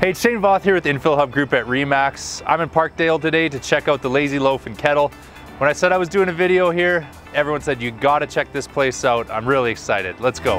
Hey, it's Shane Voth here with Infill Hub Group at Remax. I'm in Parkdale today to check out the Lazy Loaf and Kettle. When I said I was doing a video here, everyone said you gotta check this place out. I'm really excited. Let's go.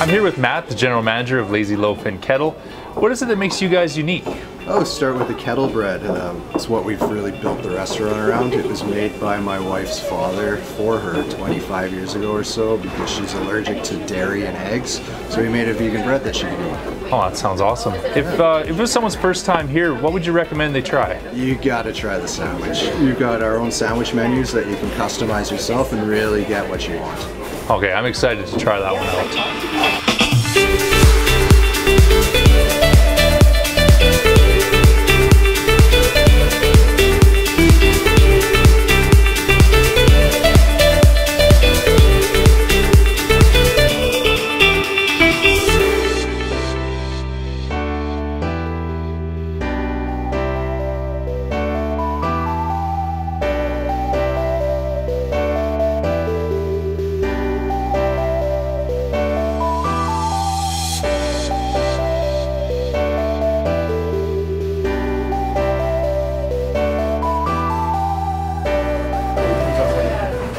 I'm here with Matt, the general manager of Lazy Loaf and Kettle. What is it that makes you guys unique? Oh, start with the kettle bread. Um, it's what we've really built the restaurant around. It was made by my wife's father for her 25 years ago or so because she's allergic to dairy and eggs. So we made a vegan bread that she can eat. Oh, that sounds awesome. If, uh, if it was someone's first time here, what would you recommend they try? You gotta try the sandwich. You've got our own sandwich menus that you can customize yourself and really get what you want. Okay, I'm excited to try that one out.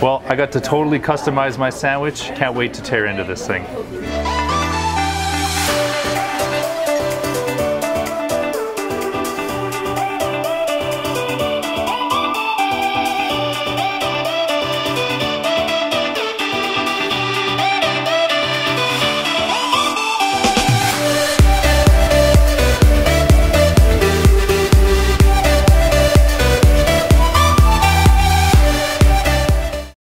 Well, I got to totally customize my sandwich. Can't wait to tear into this thing.